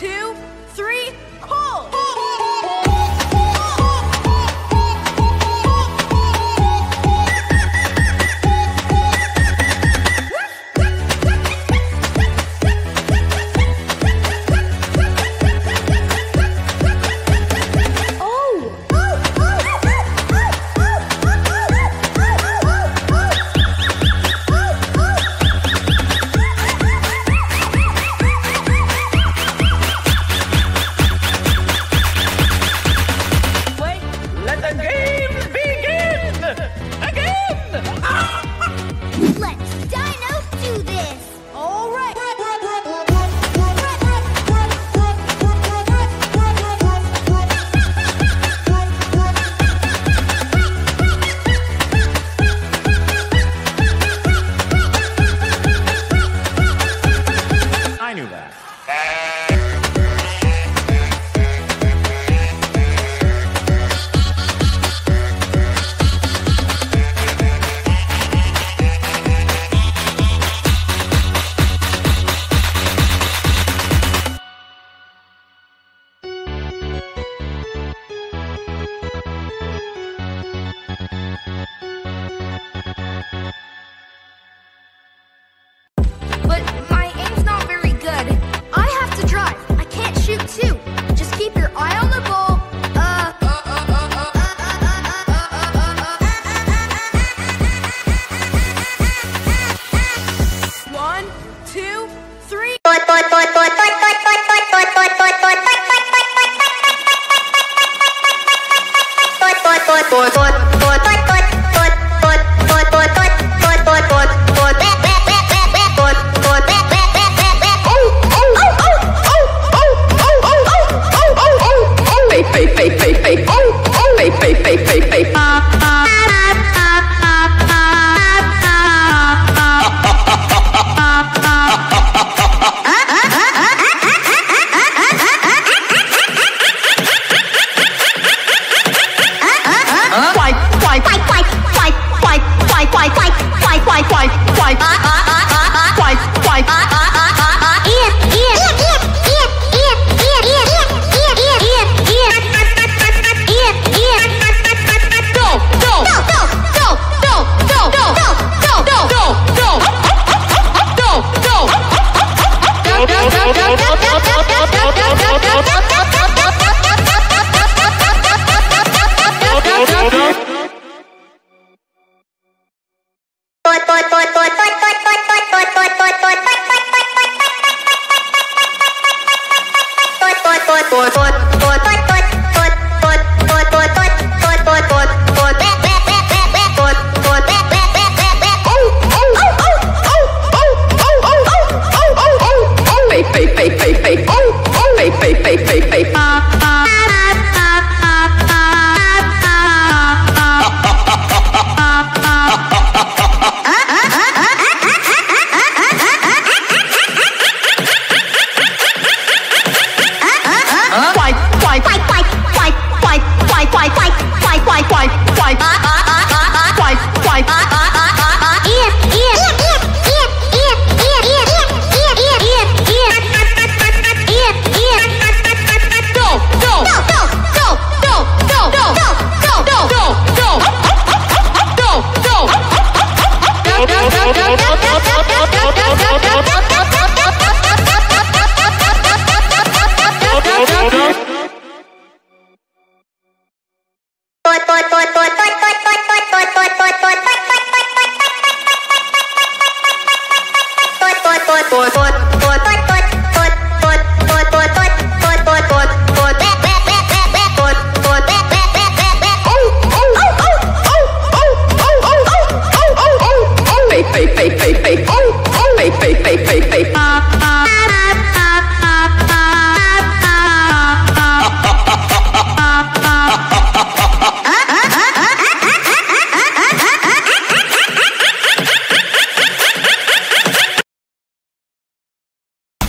two pay, tôi tôi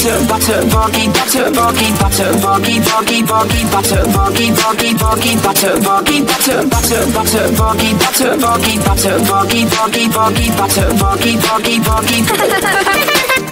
Butter, butter, boggy, butter, boggy, butter, boggy, boggy, boggy, butter, boggy, boggy, boggy, butter, boggy, butter, butter, butter, boggy, butter, boggy, butter, boggy, boggy, boggy, butter, boggy, boggy, boggy.